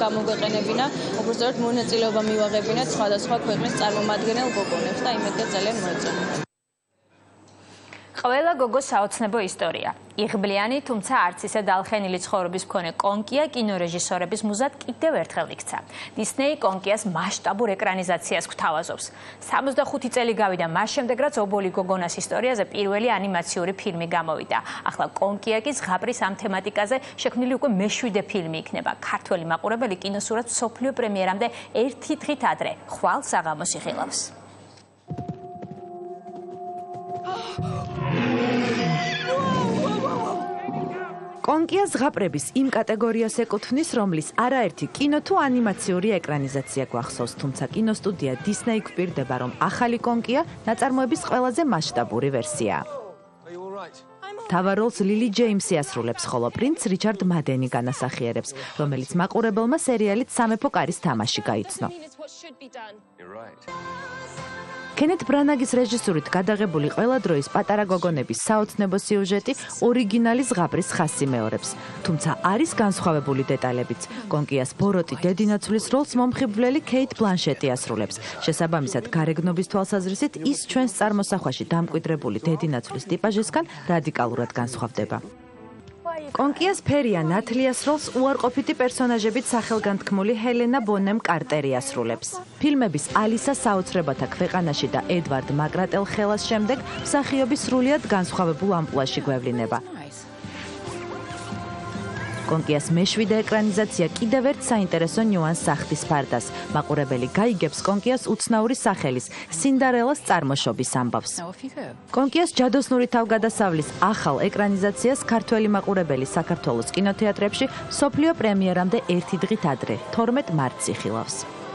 გამოგვეყენებინა, უბრალოდ მონაწილეობა მივაღებინათ სხვადასხვა ქვეყნის წარმომადგენელ გოგონებს და იმედია ძალიან მოეწონა. ყველა გოგოს საოცნებო ისტორია. იღბლიანი, თუმცა არც ისე დალხენილი ცხოვრების მქონე კონკია კინორეჟისორების მუზად კიდევ ერთხელ იქცა. დისნეი კონკიას მასშტაბურ ეკრანიზაციას გვთავაზობს. 65 წელი გავიდა მას შემდეგ, რაც ობოლი გოგონას ისტორიაზე პირველი ანიმაციური ფილმი გამოვიდა. ახლა კონკია კი ზღაპრის ამ თემატიკაზე შექმნილი უკვე მეშვიდე ფილმი იქნება. ქართველი მაყურებელი კინოსურათ სოფლიო პრემიერამდე ერთი დღით ადრე ხვალ საღამოს იხილავს. კონკია ზღაპრების იმ კატეგორიას ეკუთვნის, რომლის არაერთი კინო თუ ანიმაციური ეკრანიზაცია გვახსოვს, თუმცა კინოსტუდია Disney გვპირდება, რომ ახალი კონკია ნაწარმოების ყველაზე მასშტაბური ვერსიაა. თავაროლს ლილი ჯეიმსი ასრულებს, ხოლო პრინც რიჩარდ მადენი განასახიერებს, რომელიც მაყურებელმა სერიალით სამეფო კარის თამაში გაიცნო. კენეთ ბრანაგის რეჟისურით გადაღებული ყველა დროის პატარა გოგონების საოცნებო სიუჟეტი ორიგინალი ზღაპრის ხასი მეორებს. თუმცა არის განსხვავებული დეტალებიც. კონკიას ბოროტი დედინაცulis როლს მომხიბვლელი კეით ბლანშეტი ასრულებს. შესაბამისად, გარეგნობის თვალსაზრისით ის ჩვენს წარმოსახვაში დამკვიდრებული დედინაცulis ტიპაჟისგან რადიკალურად განსხვავდება. კონკიას ფერია ნათლიას როლს უარყოფითი პერსონაჟებით სახელგანთქმული ჰელენა ბონემ კარტერი ასრულებს. ფილმების ალისა საოცრებათა ქვეყანაში და ედვარდ მაკრატელ ხელას შემდეგ მსახიობი სრულიად განსხვავებულ ამპლუაში გვევლინება. კონკიას მეშვიდე ეკრანიზაცია კიდევ ერთ საინტერესო ნიუანსს ახდის ფარდას. მაყურებელი გაიგებს კონკიას უცნაური სახელის სინდარელას წარმოშობის ამბავს. კონკიას ჯადოსნური თავგადასავლის ახალ ეკრანიზაციას ქართველი მაყურებელი საქართველოს კინოთეატრებში სოფლიო პრემიერამდე ერთი დღით ადრე 12 მარტს იხილავს.